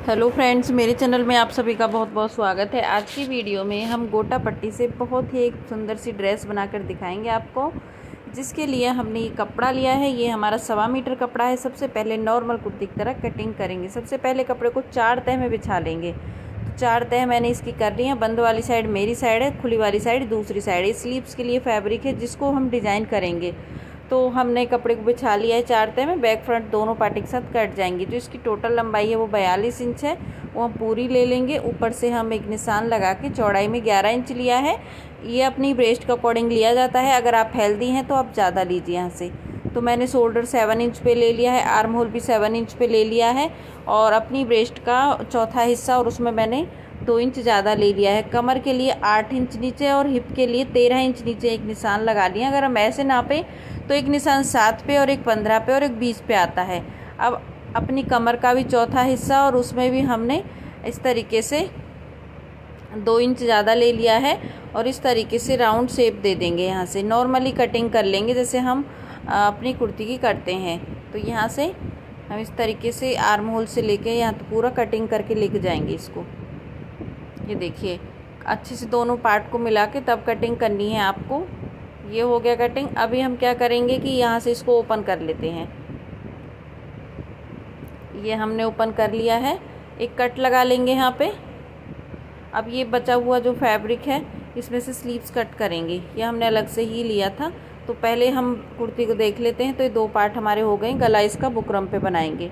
Hello friends, मेरे channel में आप सभी का बहुत बहुत स्वागत है। आज की वीडियो में हम गोटा पट्टी से बहुत ही एक सुंदर सी ड्रेस बनाकर दिखाएँगे आपको, जिसके लिए हमने ये कपड़ा लिया है। ये हमारा सवा मीटर कपड़ा है। सबसे पहले नॉर्मल कुर्ती की तरह कटिंग करेंगे। सबसे पहले कपड़े को चार तह में बिछा लेंगे। तो चार तह मैंने इसकी कर ली है। बंद वाली साइड मेरी साइड है, खुली वाली साइड दूसरी साइड है। स्लीव्स के लिए फैब्रिक है, जिसको हम डिज़ाइन करेंगे। तो हमने कपड़े को बिछा लिया है चार तय में, बैक फ्रंट दोनों पार्टी के साथ कट जाएँगी। जो इसकी टोटल लंबाई है वो बयालीस इंच है, वो हम पूरी ले लेंगे। ऊपर से हम एक निशान लगा के चौड़ाई में ग्यारह इंच लिया है। ये अपनी ब्रेस्ट के अकॉर्डिंग लिया जाता है। अगर आप हेल्दी हैं तो आप ज़्यादा लीजिए यहाँ से। तो मैंने शोल्डर सेवन इंच पे ले लिया है, आर्म होल भी सेवन इंच पे ले लिया है और अपनी ब्रेस्ट का चौथा हिस्सा और उसमें मैंने दो इंच ज़्यादा ले लिया है। कमर के लिए आठ इंच नीचे और हिप के लिए तेरह इंच नीचे एक निशान लगा लिया अगर हम ऐसे नापें तो एक निशान सात पे और एक पंद्रह पे और एक बीस पे आता है। अब अपनी कमर का भी चौथा हिस्सा और उसमें भी हमने इस तरीके से दो इंच ज़्यादा ले लिया है और इस तरीके से राउंड शेप दे देंगे यहाँ से। नॉर्मली कटिंग कर लेंगे जैसे हम अपनी कुर्ती की करते हैं। तो यहाँ से हम इस तरीके से आर्म होल से लेके यहाँ तो पूरा कटिंग करके लेके जाएँगे इसको। ये देखिए, अच्छे से दोनों पार्ट को मिला के तब कटिंग करनी है आपको। ये हो गया कटिंग अभी हम क्या करेंगे कि यहाँ से इसको ओपन कर लेते हैं। ये हमने ओपन कर लिया है। एक कट लगा लेंगे यहाँ पे। अब ये बचा हुआ जो फैब्रिक है, इसमें से स्लीव्स कट करेंगे। ये हमने अलग से ही लिया था। तो पहले हम कुर्ती को देख लेते हैं। तो ये दो पार्ट हमारे हो गए। गला इसका बुकरम पे बनाएँगे।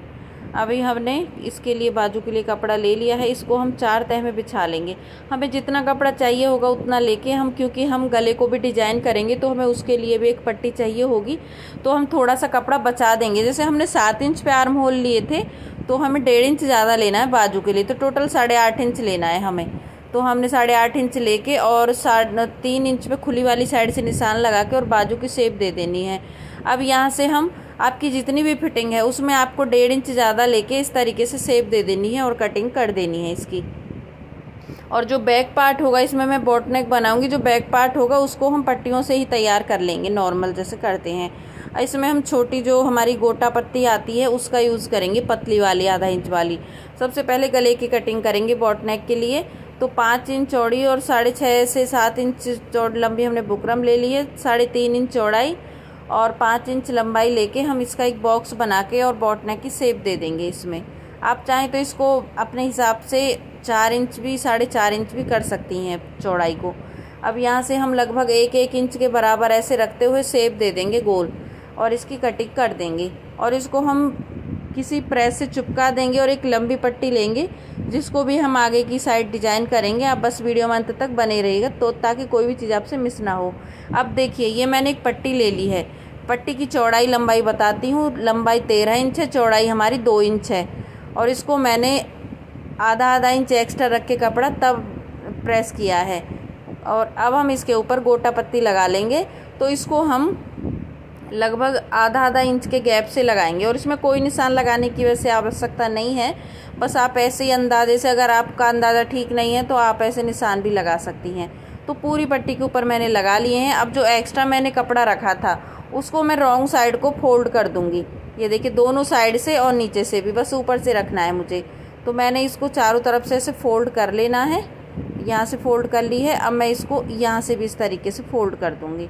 अभी हमने इसके लिए, बाजू के लिए कपड़ा ले लिया है, इसको हम चार तह में बिछा लेंगे। हमें जितना कपड़ा चाहिए होगा उतना लेके हम, क्योंकि हम गले को भी डिज़ाइन करेंगे तो हमें उसके लिए भी एक पट्टी चाहिए होगी। तो हम थोड़ा सा कपड़ा बचा देंगे। जैसे हमने सात इंच पे आर्म होल लिए थे तो हमें डेढ़ इंच ज़्यादा लेना है बाजू के लिए। तो टोटल साढ़े आठ इंच लेना है हमें। तो हमने साढ़े आठ इंच लेके और साढ़े, तीन इंच पे खुली वाली साइड से निशान लगा के और बाजू की शेप दे देनी है। अब यहाँ से हम आपकी जितनी भी फिटिंग है, उसमें आपको डेढ़ इंच ज़्यादा लेके इस तरीके से शेप दे देनी है और कटिंग कर देनी है इसकी। और जो बैक पार्ट होगा, इसमें मैं बोटनेक बनाऊँगी। जो बैक पार्ट होगा, उसको हम पट्टियों से ही तैयार कर लेंगे नॉर्मल जैसे करते हैं। इसमें हम छोटी जो हमारी गोटा पत्ती आती है, उसका यूज़ करेंगे, पतली वाली, आधा इंच वाली। सबसे पहले गले की कटिंग करेंगे बोटनेक के लिए। तो पाँच इंच चौड़ी और साढ़े छः से सात इंच चौड़ लंबी हमने बुकरम ले ली है। साढ़े तीन इंच चौड़ाई और पाँच इंच लंबाई लेके हम इसका एक बॉक्स बना के और बॉटनेक की सेप दे देंगे इसमें। आप चाहें तो इसको अपने हिसाब से चार इंच भी, साढ़े चार इंच भी कर सकती हैं चौड़ाई को। अब यहाँ से हम लगभग एक एक इंच के बराबर ऐसे रखते हुए सेप दे देंगे गोल और इसकी कटिंग कर देंगे। और इसको हम किसी प्रेस से चिपका देंगे और एक लंबी पट्टी लेंगे, जिसको भी हम आगे की साइड डिज़ाइन करेंगे, आप बस वीडियो में अंत तक बने रहिएगा तो ताकि कोई भी चीज़ आपसे मिस ना हो। अब देखिए, ये मैंने एक पट्टी ले ली है। पट्टी की चौड़ाई लंबाई बताती हूँ, लंबाई तेरह इंच है, चौड़ाई हमारी दो इंच है। और इसको मैंने आधा आधा इंच एक्स्ट्रा रख के कपड़ा तब प्रेस किया है। और अब हम इसके ऊपर गोटा पत्ती लगा लेंगे तो इसको हम लगभग आधा आधा इंच के गैप से लगाएँगे और इसमें कोई निशान लगाने की वजह से आवश्यकता नहीं है। बस आप ऐसे ही अंदाजे से अगर आपका अंदाज़ा ठीक नहीं है तो आप ऐसे निशान भी लगा सकती हैं। तो पूरी पट्टी के ऊपर मैंने लगा लिए हैं। अब जो एक्स्ट्रा मैंने कपड़ा रखा था, उसको मैं रॉन्ग साइड को फोल्ड कर दूँगी। ये देखिए, दोनों साइड से और नीचे से भी, बस ऊपर से रखना है मुझे। तो मैंने इसको चारों तरफ़ से ऐसे फोल्ड कर लेना है। यहाँ से फोल्ड कर ली है। अब मैं इसको यहाँ से भी इस तरीके से फोल्ड कर दूँगी।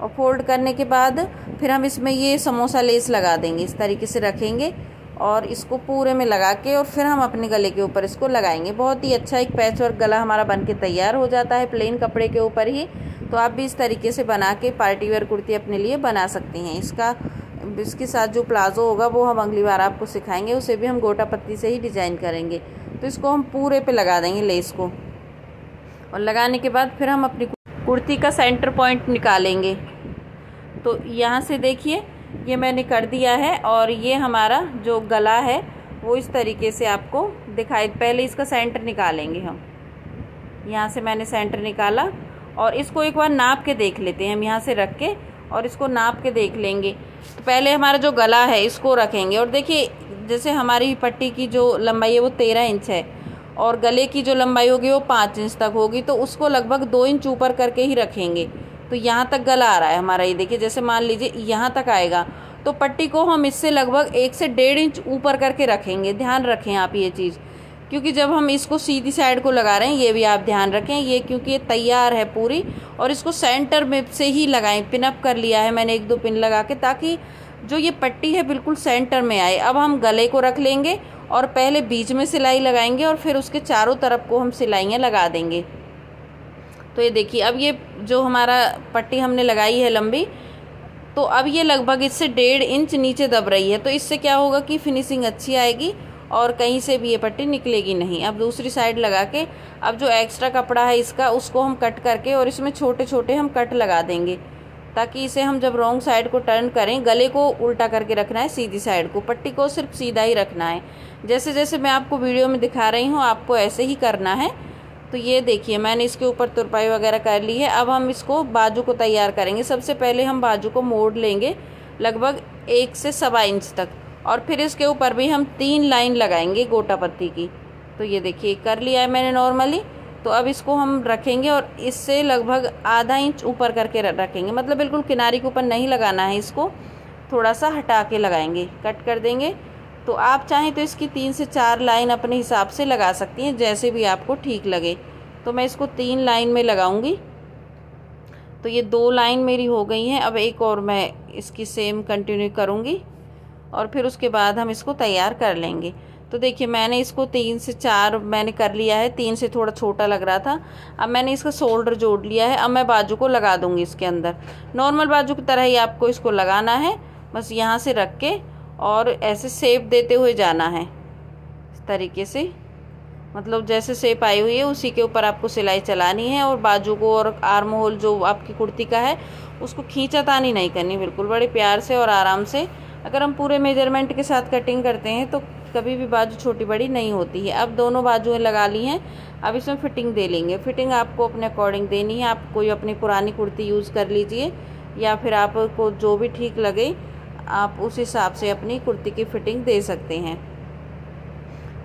और फोल्ड करने के बाद फिर हम इसमें ये समोसा लेस लगा देंगे। इस तरीके से रखेंगे और इसको पूरे में लगा के और फिर हम अपने गले के ऊपर इसको लगाएँगे। बहुत ही अच्छा एक पैच वर्क गला हमारा बन के तैयार हो जाता है प्लेन कपड़े के ऊपर ही। तो आप भी इस तरीके से बना के पार्टी वेयर कुर्ती अपने लिए बना सकती हैं। इसका, इसके साथ जो प्लाजो होगा वो हम अगली बार आपको सिखाएँगे। उसे भी हम गोटा पत्ती से ही डिज़ाइन करेंगे। तो इसको हम पूरे पे लगा देंगे लेस को। और लगाने के बाद फिर हम अपनी कुर्ती का सेंटर पॉइंट निकालेंगे। तो यहाँ से देखिए, ये मैंने कर दिया है और ये हमारा जो गला है, वो इस तरीके से आपको दिखाई, पहले इसका सेंटर निकालेंगे हम। यहाँ से मैंने सेंटर निकाला और इसको एक बार नाप के देख लेते हैं। हम यहाँ से रख के और इसको नाप के देख लेंगे। तो पहले हमारा जो गला है, इसको रखेंगे और देखिए, जैसे हमारी पट्टी की जो लंबाई है, वो तेरह इंच है। और गले की जो लंबाई होगी वो पाँच इंच तक होगी तो उसको लगभग दो इंच ऊपर करके ही रखेंगे। तो यहाँ तक गला आ रहा है हमारा, ये देखिए, जैसे मान लीजिए यहाँ तक आएगा तो पट्टी को हम इससे लगभग एक से डेढ़ इंच ऊपर करके रखेंगे। ध्यान रखें आप ये चीज़, क्योंकि जब हम इसको सीधी साइड को लगा रहे हैं, ये भी आप ध्यान रखें, ये क्योंकि ये तैयार है पूरी, और इसको सेंटर में से ही लगाएँ, पिनअप कर लिया है मैंने एक दो पिन लगा के, ताकि जो ये पट्टी है बिल्कुल सेंटर में आए। अब हम गले को रख लेंगे और पहले बीच में सिलाई लगाएँगे और फिर उसके चारों तरफ़ को हम सिलाइयाँ लगा देंगे। तो ये देखिए, अब ये जो हमारा पट्टी हमने लगाई है लंबी तो अब ये लगभग इससे डेढ़ इंच नीचे दब रही है। तो इससे क्या होगा कि फिनिशिंग अच्छी आएगी और कहीं से भी ये पट्टी निकलेगी नहीं। अब दूसरी साइड लगा के, अब जो एक्स्ट्रा कपड़ा है इसका, उसको हम कट करके और इसमें छोटे छोटे हम कट लगा देंगे। ताकि इसे हम जब रॉन्ग साइड को टर्न करें, गले को उल्टा करके रखना है, सीधी साइड को, पट्टी को सिर्फ़ सीधा ही रखना है। जैसे जैसे मैं आपको वीडियो में दिखा रही हूँ, आपको ऐसे ही करना है। तो ये देखिए, मैंने इसके ऊपर तुरपाई वगैरह कर ली है। अब हम इसको बाजू को तैयार करेंगे। सबसे पहले हम बाजू को मोड़ लेंगे लगभग एक से सवा इंच तक। और फिर इसके ऊपर भी हम तीन लाइन लगाएँगे गोटा पत्ती की। तो ये देखिए, कर लिया है मैंने नॉर्मली तो अब इसको हम रखेंगे और इससे लगभग आधा इंच ऊपर करके रखेंगे। मतलब बिल्कुल किनारे के ऊपर नहीं लगाना है इसको। थोड़ा सा हटा के लगाएँगे। कट कर देंगे। तो आप चाहें तो इसकी तीन से चार लाइन अपने हिसाब से लगा सकती हैं, जैसे भी आपको ठीक लगे। तो मैं इसको तीन लाइन में लगाऊँगी। तो ये दो लाइन मेरी हो गई हैं। अब एक और मैं इसकी सेम कंटिन्यू करूँगी और फिर उसके बाद हम इसको तैयार कर लेंगे। तो देखिए, मैंने इसको तीन से चार मैंने कर लिया है। तीन से थोड़ा छोटा लग रहा था। अब मैंने इसका शोल्डर जोड़ लिया है। अब मैं बाजू को लगा दूँगी इसके अंदर। नॉर्मल बाजू की तरह ही आपको इसको लगाना है। बस यहाँ से रख के और ऐसे सेप देते हुए जाना है। इस तरीके से। मतलब जैसे सेप आई हुई है, उसी के ऊपर आपको सिलाई चलानी है और बाजू को और आर्म होल जो आपकी कुर्ती का है, उसको खींचातानी नहीं करनी। बिल्कुल बड़े प्यार से और आराम से। अगर हम पूरे मेज़रमेंट के साथ कटिंग करते हैं तो कभी भी बाजू छोटी बड़ी नहीं होती है। अब दोनों बाजुएँ लगा ली हैं अब इसमें फ़िटिंग दे लेंगे। फ़िटिंग आपको अपने अकॉर्डिंग देनी है। आप कोई अपनी पुरानी कुर्ती यूज़ कर लीजिए या फिर आपको जो भी ठीक लगे आप उस हिसाब से अपनी कुर्ती की फ़िटिंग दे सकते हैं।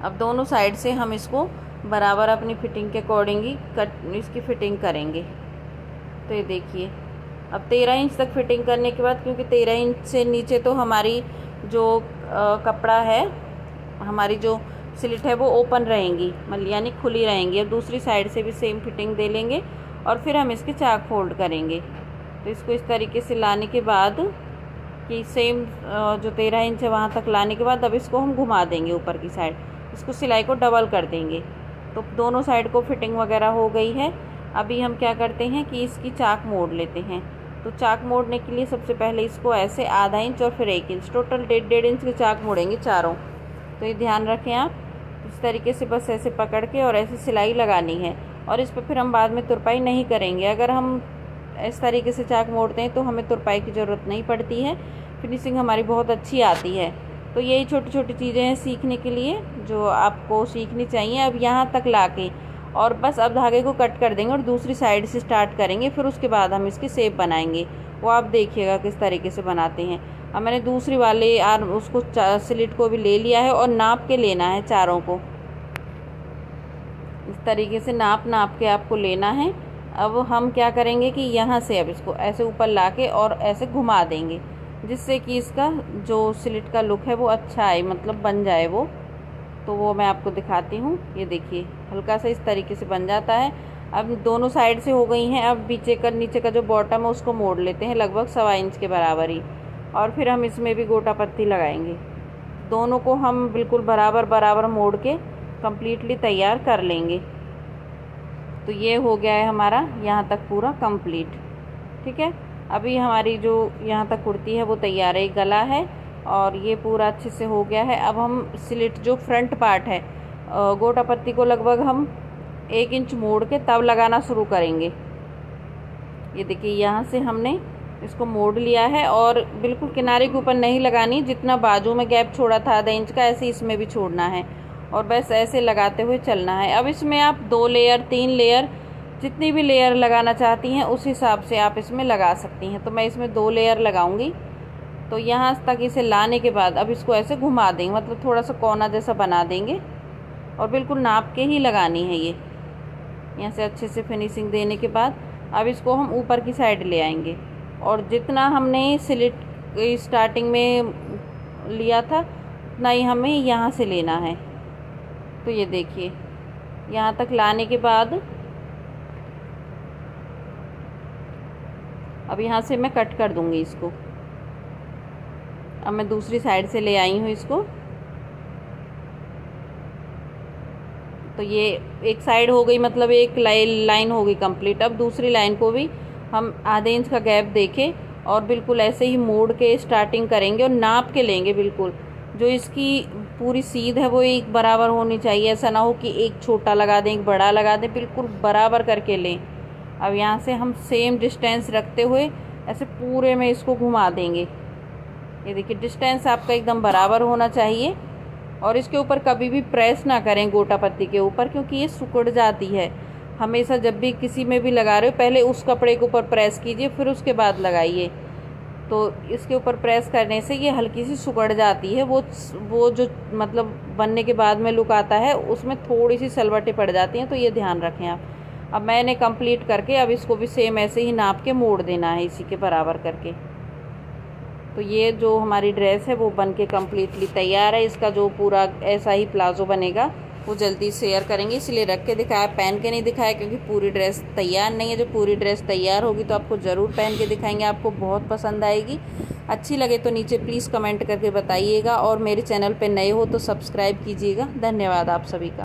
अब दोनों साइड से हम इसको बराबर अपनी फ़िटिंग के अकॉर्डिंग ही कट इसकी फ़िटिंग करेंगे। तो ये देखिए अब तेरह इंच तक फिटिंग करने के बाद क्योंकि तेरह इंच से नीचे तो हमारी जो आ, कपड़ा है हमारी जो स्लिट है वो ओपन रहेंगी मतलब यानी खुली रहेंगी अब दूसरी साइड से भी सेम फिटिंग दे लेंगे और फिर हम इसके चाक फोल्ड करेंगे। तो इसको इस तरीके से लाने के बाद कि सेम जो तेरह इंच है वहाँ तक लाने के बाद अब इसको हम घुमा देंगे ऊपर की साइड इसको सिलाई को डबल कर देंगे। तो दोनों साइड को फिटिंग वगैरह हो गई है। अभी हम क्या करते हैं कि इसकी चाक मोड़ लेते हैं। तो चाक मोड़ने के लिए सबसे पहले इसको ऐसे आधा इंच और फिर एक इंच टोटल डेढ़ डेढ़ इंच के चाक मोड़ेंगे चारों। तो ये ध्यान रखें आप, इस तरीके से बस ऐसे पकड़ के और ऐसे सिलाई लगानी है। और इस पर फिर हम बाद में तुरपाई नहीं करेंगे। अगर हम इस तरीके से चाक मोड़ते हैं तो हमें तुरपाई की ज़रूरत नहीं पड़ती है। फिनिशिंग हमारी बहुत अच्छी आती है। तो यही छोटी छोटी चीज़ें हैं सीखने के लिए, जो आपको सीखनी चाहिए। अब यहाँ तक ला के और बस अब धागे को कट कर देंगे और दूसरी साइड से स्टार्ट करेंगे। फिर उसके बाद हम इसकी सेप बनाएँगे। वो आप देखिएगा किस तरीके से बनाते हैं। अब मैंने दूसरी वाले आर उसको स्लिट को भी ले लिया है और नाप के लेना है चारों को। इस तरीके से नाप नाप के आपको लेना है। अब हम क्या करेंगे कि यहाँ से अब इसको ऐसे ऊपर ला के और ऐसे घुमा देंगे, जिससे कि इसका जो स्लिट का लुक है वो अच्छा आए मतलब बन जाए वो। तो वो मैं आपको दिखाती हूँ। ये देखिए, हल्का सा इस तरीके से बन जाता है। अब दोनों साइड से हो गई हैं। अब पीछे का, नीचे का जो बॉटम है, उसको मोड़ लेते हैं लगभग सवा इंच के बराबर ही। और फिर हम इसमें भी गोटा पत्ती लगाएँगे। दोनों को हम बिल्कुल बराबर बराबर मोड़ के कम्प्लीटली तैयार कर लेंगे। तो ये हो गया है हमारा यहाँ तक पूरा कंप्लीट ठीक है? अभी हमारी जो यहाँ तक कुर्ती है वो तैयार है, गला है और ये पूरा अच्छे से हो गया है। अब हम स्लिट जो फ्रंट पार्ट है गोटा पत्ती को लगभग हम एक इंच मोड़ के तब लगाना शुरू करेंगे। ये देखिए, यहाँ से हमने इसको मोड़ लिया है और बिल्कुल किनारे के ऊपर नहीं लगानी, जितना बाजू में गैप छोड़ा था, आधा इंच का, ऐसे इसमें भी छोड़ना है। और बस ऐसे लगाते हुए चलना है। अब इसमें आप दो लेयर तीन लेयर जितनी भी लेयर लगाना चाहती हैं, उस हिसाब से आप इसमें लगा सकती हैं। तो मैं इसमें दो लेयर लगाऊँगी। तो यहाँ तक इसे लाने के बाद अब इसको ऐसे घुमा देंगे मतलब थोड़ा सा कोना जैसा बना देंगे। और बिल्कुल नाप के ही लगानी है ये। यहाँ से अच्छे से फिनिशिंग देने के बाद अब इसको हम ऊपर की साइड ले आएँगे। और जितना हमने स्लिट स्टार्टिंग में लिया था, उतना ही हमें यहाँ से लेना है। तो ये देखिए, यहाँ तक लाने के बाद अब यहाँ से मैं कट कर दूँगी इसको। अब मैं दूसरी साइड से ले आई हूँ इसको। तो ये एक साइड हो गई मतलब एक लाइन हो गई कंप्लीट अब दूसरी लाइन को भी हम आधे इंच का गैप देखें और बिल्कुल ऐसे ही मोड़ के स्टार्टिंग करेंगे और नाप के लेंगे बिल्कुल। जो इसकी पूरी सीध है वो एक बराबर होनी चाहिए। ऐसा ना हो कि एक छोटा लगा दें, एक बड़ा लगा दें, बिल्कुल बराबर करके लें। अब यहाँ से हम सेम डिस्टेंस रखते हुए ऐसे पूरे में इसको घुमा देंगे। ये देखिए डिस्टेंस आपका एकदम बराबर होना चाहिए और इसके ऊपर कभी भी प्रेस ना करें गोटा पत्ती के ऊपर, क्योंकि ये सुकड़ जाती है। हमेशा जब भी किसी में भी लगा रहे हो, पहले उस कपड़े के ऊपर प्रेस कीजिए, फिर उसके बाद लगाइए। तो इसके ऊपर प्रेस करने से ये हल्की सी सुकड़ जाती है, वो वो जो मतलब बनने के बाद में लुक आता है, उसमें थोड़ी सी सलवटें पड़ जाती हैं तो ये ध्यान रखें आप। अब मैंने कंप्लीट करके अब इसको भी सेम ऐसे ही नाप के मोड़ देना है, इसी के बराबर करके। तो ये जो हमारी ड्रेस है, वो बन के कम्प्लीटली तैयार है, इसका जो पूरा ऐसा ही प्लाजो बनेगा। वो जल्दी शेयर करेंगे। इसलिए रख के दिखाया, पहन के नहीं दिखाया, क्योंकि पूरी ड्रेस तैयार नहीं है। जो पूरी ड्रेस तैयार होगी तो आपको ज़रूर पहन के दिखाएँगे। आपको बहुत पसंद आएगी। अच्छी लगे तो नीचे प्लीज़ कमेंट करके बताइएगा। और मेरे चैनल पर नए हो तो सब्सक्राइब कीजिएगा। धन्यवाद आप सभी का।